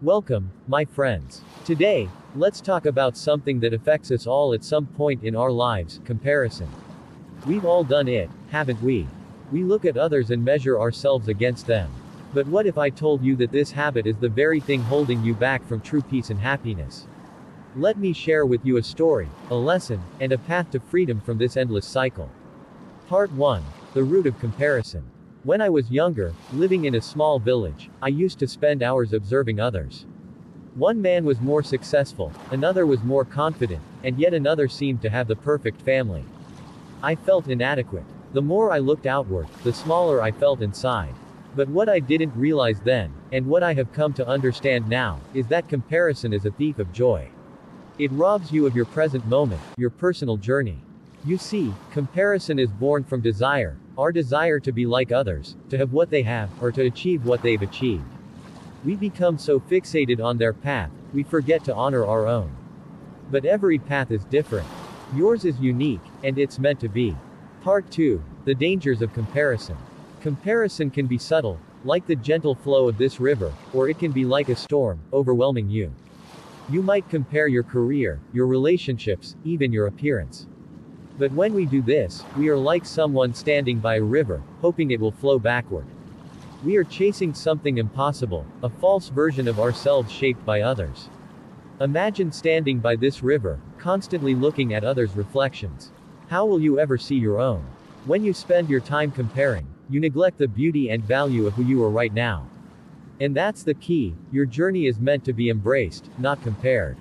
Welcome, my friends. Today, let's talk about something that affects us all at some point in our lives comparison. We've all done it, haven't we? We look at others and measure ourselves against them. But what if I told you that this habit is the very thing holding you back from true peace and happiness? Let me share with you a story, a lesson, and a path to freedom from this endless cycle. Part 1 The Root of Comparison. When I was younger, living in a small village, I used to spend hours observing others. One man was more successful, another was more confident, and yet another seemed to have the perfect family. I felt inadequate. The more I looked outward, the smaller I felt inside. But what I didn't realize then, and what I have come to understand now, is that comparison is a thief of joy. It robs you of your present moment, your personal journey. You see, comparison is born from desire, our desire to be like others, to have what they have, or to achieve what they've achieved. We become so fixated on their path, we forget to honor our own. But every path is different. Yours is unique, and it's meant to be. Part 2 The Dangers of Comparison. Comparison can be subtle, like the gentle flow of this river, or it can be like a storm, overwhelming you. You might compare your career, your relationships, even your appearance. But when we do this, we are like someone standing by a river, hoping it will flow backward. We are chasing something impossible, a false version of ourselves shaped by others. Imagine standing by this river, constantly looking at others' reflections. How will you ever see your own? When you spend your time comparing, you neglect the beauty and value of who you are right now. And that's the key, your journey is meant to be embraced, not compared.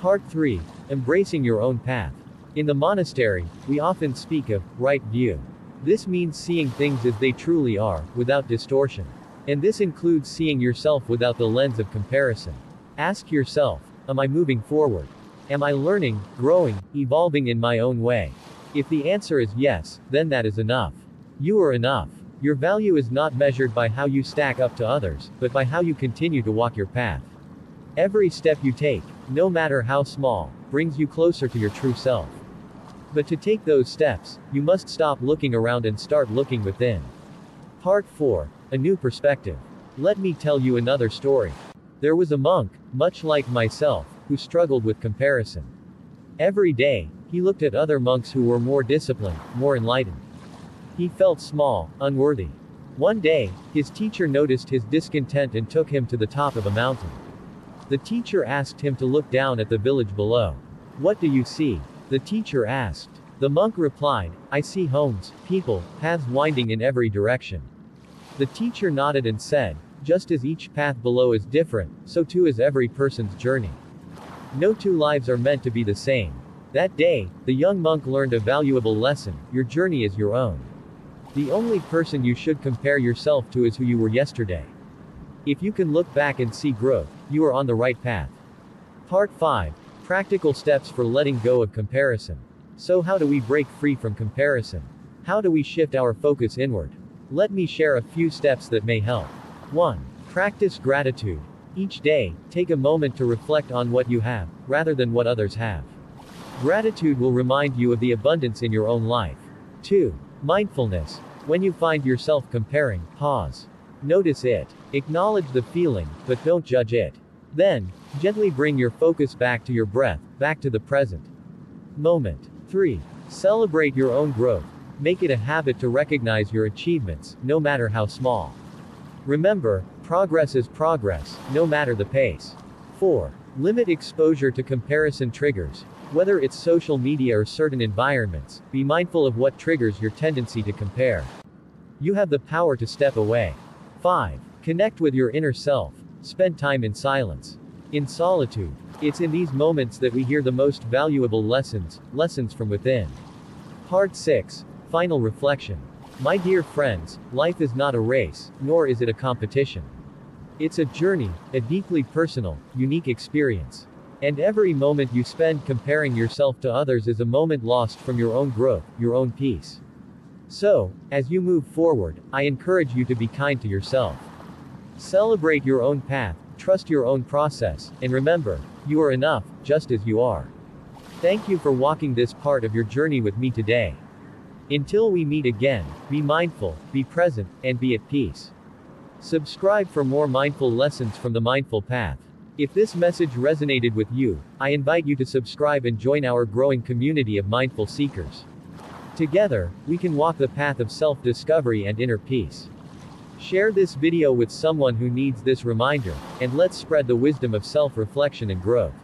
Part 3 Embracing your own path. In the monastery, we often speak of right view. This means seeing things as they truly are, without distortion. And this includes seeing yourself without the lens of comparison. Ask yourself, am I moving forward? Am I learning, growing, evolving in my own way? If the answer is yes, then that is enough. You are enough. Your value is not measured by how you stack up to others, but by how you continue to walk your path. Every step you take, no matter how small, brings you closer to your true self. But to take those steps, you must stop looking around and start looking within. Part 4 A New Perspective. Let me tell you another story. There was a monk, much like myself, who struggled with comparison. Every day, he looked at other monks who were more disciplined, more enlightened. He felt small, unworthy. One day, his teacher noticed his discontent and took him to the top of a mountain. The teacher asked him to look down at the village below. What do you see? The teacher asked. The monk replied, I see homes, people, paths winding in every direction. The teacher nodded and said, Just as each path below is different, so too is every person's journey. No two lives are meant to be the same. That day, the young monk learned a valuable lesson your journey is your own. The only person you should compare yourself to is who you were yesterday. If you can look back and see growth, you are on the right path. Part 5 Practical steps for letting go of comparison. So, how do we break free from comparison? How do we shift our focus inward? Let me share a few steps that may help. 1. Practice gratitude. Each day, take a moment to reflect on what you have, rather than what others have. Gratitude will remind you of the abundance in your own life. 2. Mindfulness. When you find yourself comparing, pause. Notice it. Acknowledge the feeling, but don't judge it. Then, gently bring your focus back to your breath, back to the present moment. 3. Celebrate your own growth. Make it a habit to recognize your achievements, no matter how small. Remember, progress is progress, no matter the pace. 4. Limit exposure to comparison triggers. Whether it's social media or certain environments, be mindful of what triggers your tendency to compare. You have the power to step away. 5. Connect with your inner self. Spend time in silence. In solitude. It's in these moments that we hear the most valuable lessons, lessons from within. Part 6. Final reflection. My dear friends, life is not a race, nor is it a competition. It's a journey, a deeply personal, unique experience. And every moment you spend comparing yourself to others is a moment lost from your own growth, your own peace. So, as you move forward, I encourage you to be kind to yourself. Celebrate your own path, trust your own process, and remember, you are enough, just as you are. Thank you for walking this part of your journey with me today. Until we meet again, be mindful, be present, and be at peace. Subscribe for more mindful lessons from the mindful path. If this message resonated with you, I invite you to subscribe and join our growing community of mindful seekers. Together, we can walk the path of self discovery and inner peace. Share this video with someone who needs this reminder, and let's spread the wisdom of self-reflection and growth.